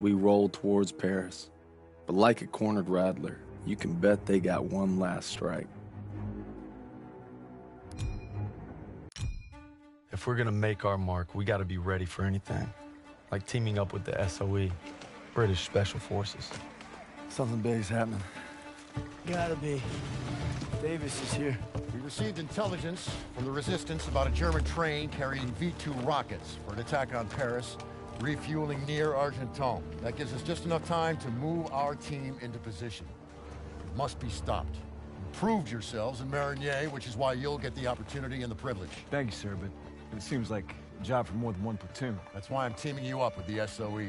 We roll towards Paris. But like a cornered rattler, you can bet they got one last strike. If we're gonna make our mark, we gotta be ready for anything. Like teaming up with the SOE, British Special Forces. Something big's happening. Gotta be. Davis is here. We received intelligence from the Resistance about a German train carrying V-2 rockets for an attack on Paris, refueling near Argenton. That gives us just enough time to move our team into position. It must be stopped. You proved yourselves in Marigny, which is why you'll get the opportunity and the privilege. Thank you, sir, but it seems like a job for more than one platoon. That's why I'm teaming you up with the SOE.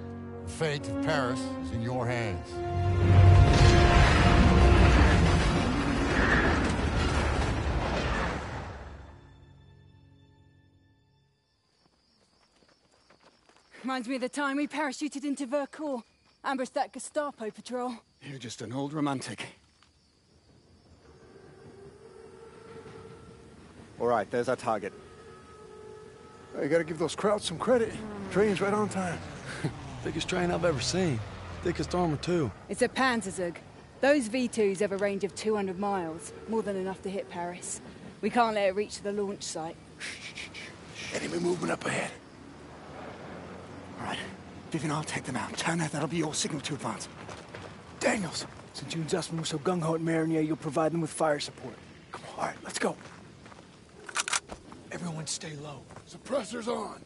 The fate of Paris is in your hands. Reminds me of the time we parachuted into Vercors. Ambushed that Gestapo patrol. You're just an old romantic. All right, there's our target. You gotta give those crowds some credit. Train's right on time. Thickest train I've ever seen. Thickest armor, too. It's a Panzerzug. Those V2s have a range of 200 miles. More than enough to hit Paris. We can't let it reach the launch site. Enemy movement up ahead. All right. Vivian, I'll take them out. Turner, that'll be your signal to advance. Daniels, since you and Zussman were so gung-ho at Marigny, you'll provide them with fire support. Come on, all right, let's go. Everyone stay low. Suppressors on.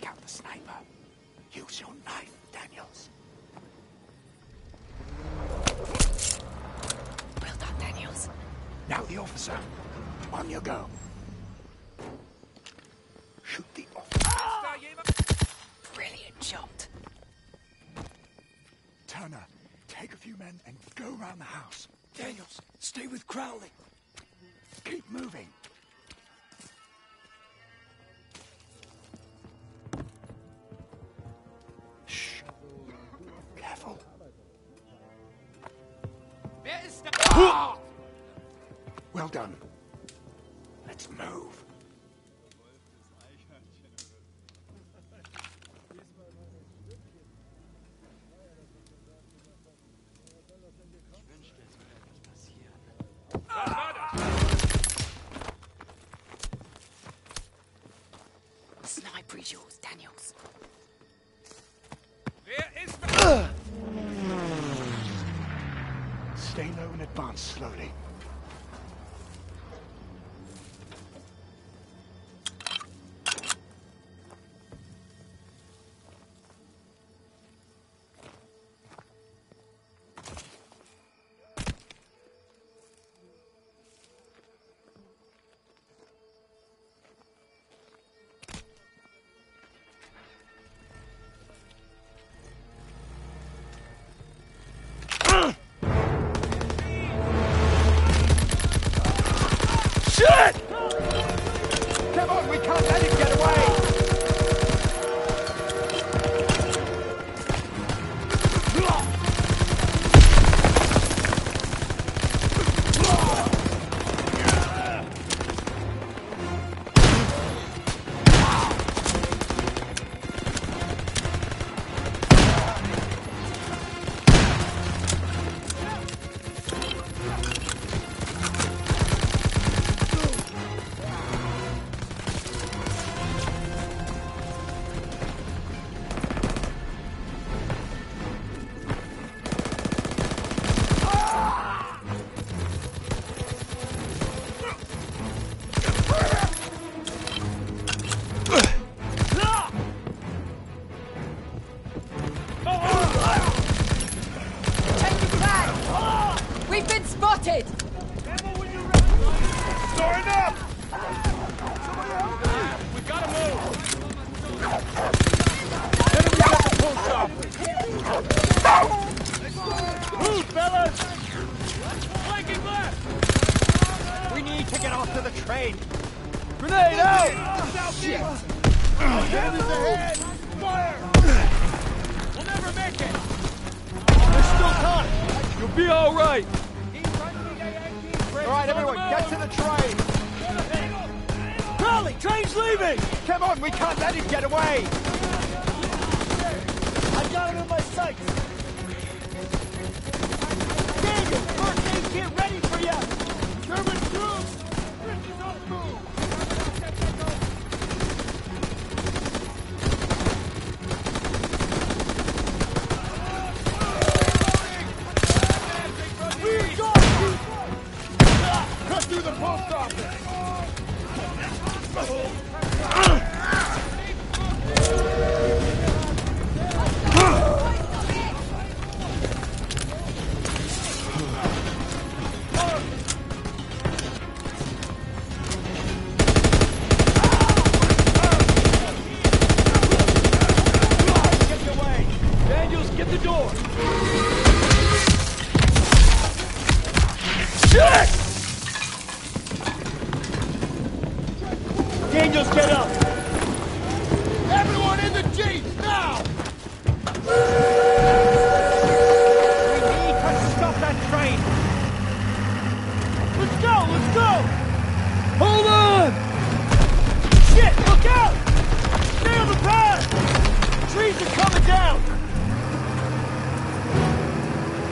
Take out the sniper. Use your knife, Daniels. Well done, Daniels. Now the officer. On you go. Shoot the officer. Brilliant shot. Turner, take a few men and go around the house. Daniels, stay with Crowley. Keep moving. Well done. Let's move. Sniper is yours, Daniels. Stay low and advance slowly. Kate! Storing up! Somebody help me! We gotta move! Enemy the! Move, fellas! Flanking left! We need to get off to the train! Grenade out! Oh, shit! Hand ahead! Fire! We'll never make it! There's still time! You'll be alright! All right, everyone, get to the train. Charlie, train's leaving. Come on, we can't let him get away. I got him in my sights. Daniel, first aid kit ready for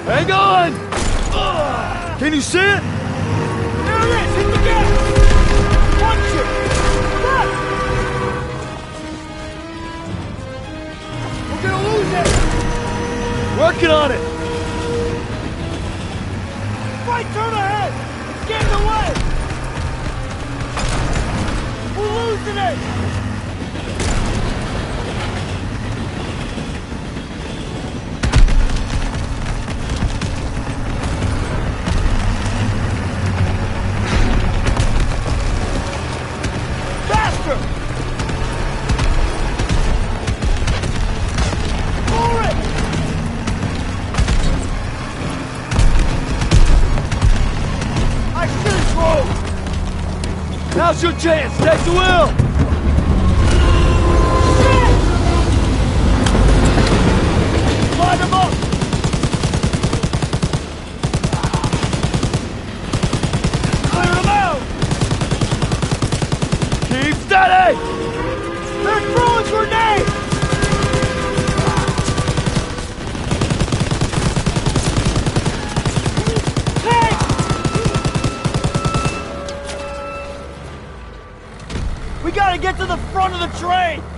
Hang on! Can you see it? There it is! Hit the gas! Punch it! Stop! We're gonna lose it! Working on it! Right turn ahead! It's getting away! We're losing it! Now's your chance. Take the wheel. onto the train!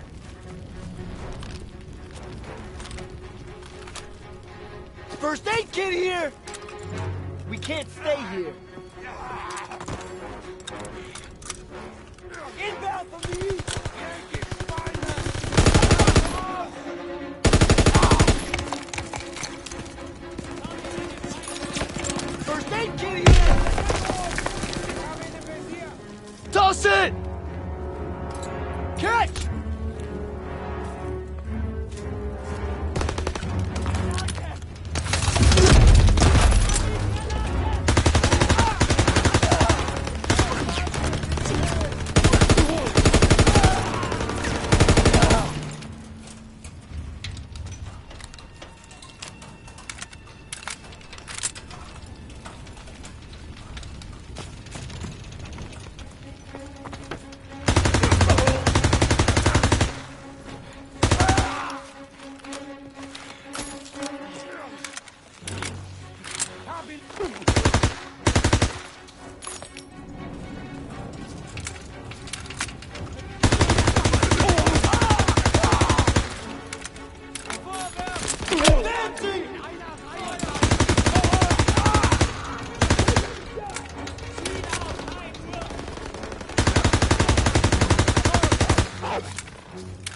First aid kit here! We can't stay here.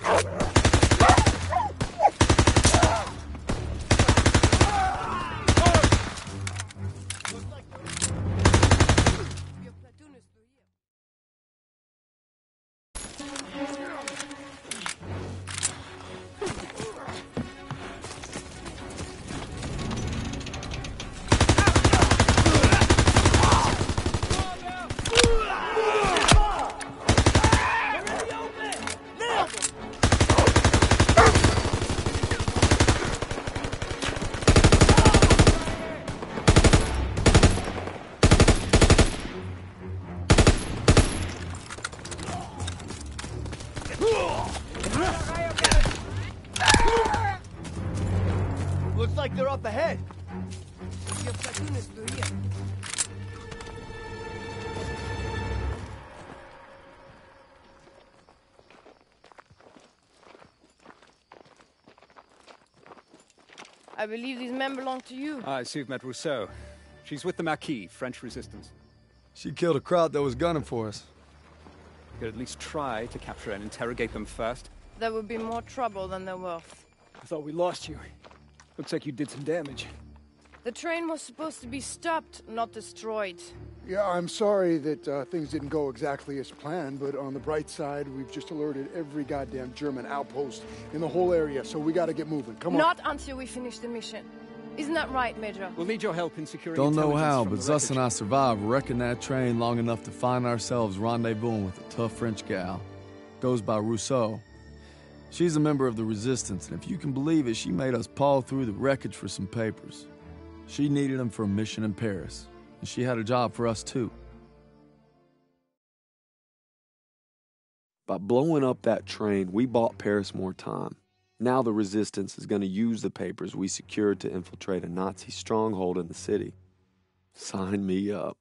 Oh, I believe these men belong to you. Ah, I see you've met Rousseau. She's with the Maquis, French resistance. She killed a crowd that was gunning for us. You could at least try to capture and interrogate them first. There would be more trouble than they're worth. I thought we lost you. Looks like you did some damage. The train was supposed to be stopped, not destroyed. Yeah, I'm sorry that uh, things didn't go exactly as planned, but on the bright side, we've just alerted every goddamn German outpost in the whole area, so we gotta get moving. Come on. Not until we finish the mission. Isn't that right, Major? We'll need your help in securing Don't know how, but the Zus and. I survived wrecking that train long enough to find ourselves rendezvousing with a tough French gal. Goes by Rousseau. She's a member of the Resistance, and if you can believe it, she made us paw through the wreckage for some papers. She needed them for a mission in Paris, and she had a job for us too. By blowing up that train, we bought Paris more time. Now the resistance is going to use the papers we secured to infiltrate a Nazi stronghold in the city. Sign me up.